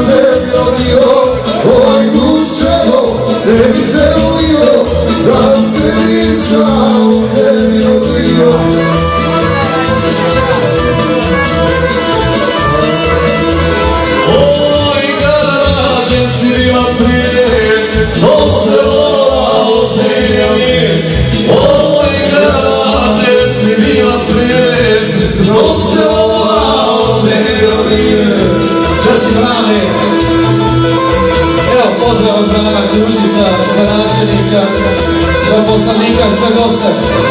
ne bi dobio Oj duše, ne bi te volio Da se nisam, ne bi dobio pozdrav za nama za našenika, za poslanika.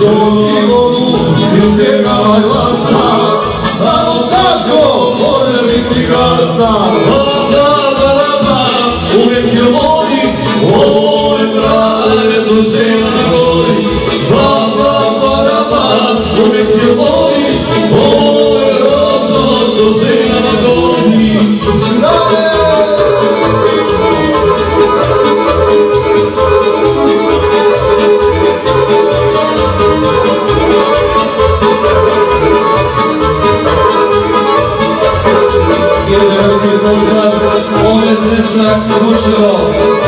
Senhor. Sam Bushro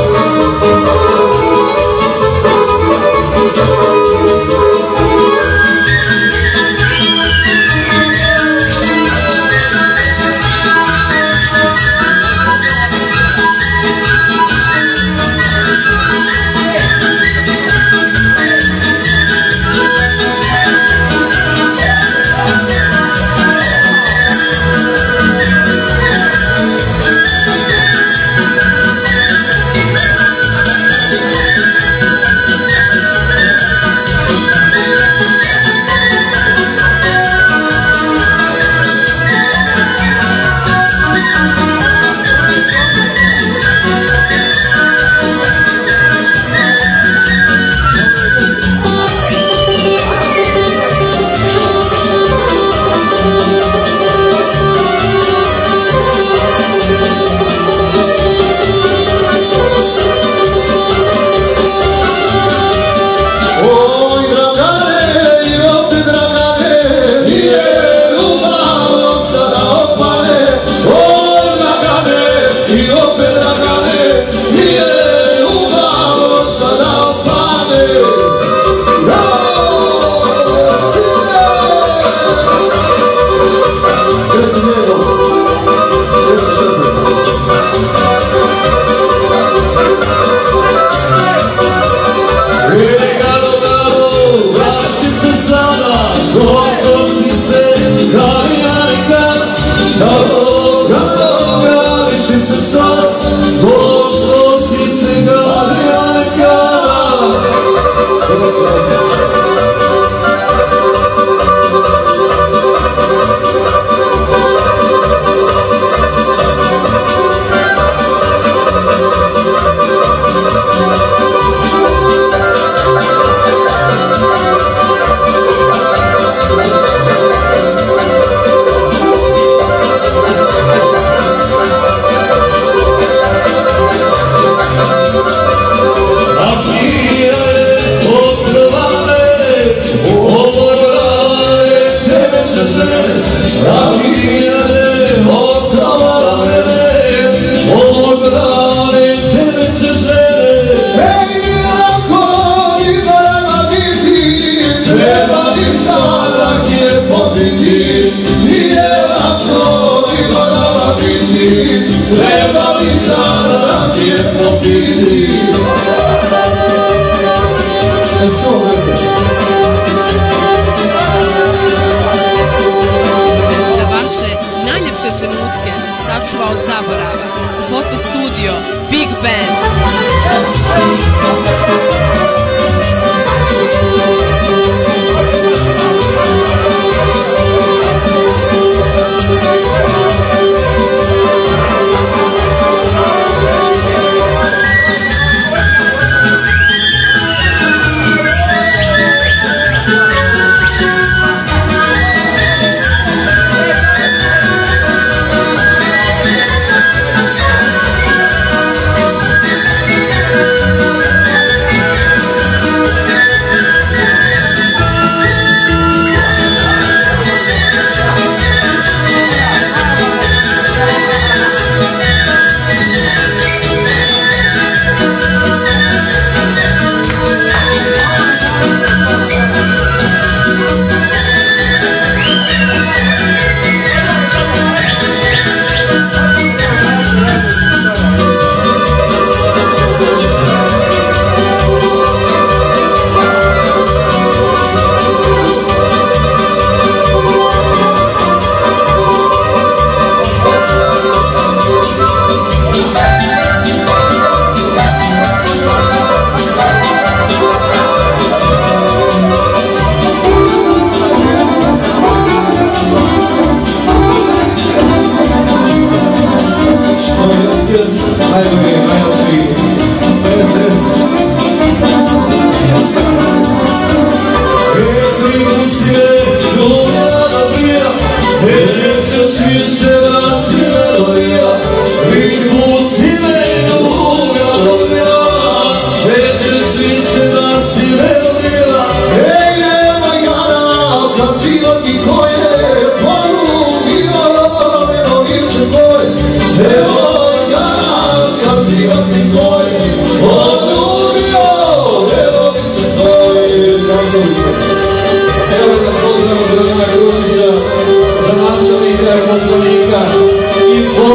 아이고.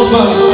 I popa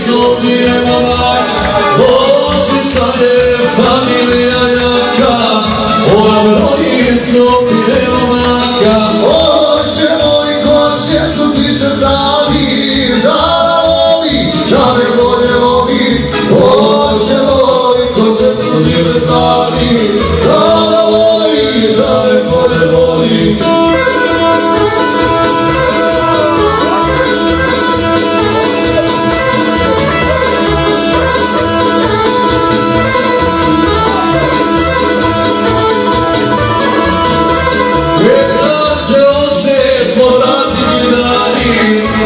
It's so clear,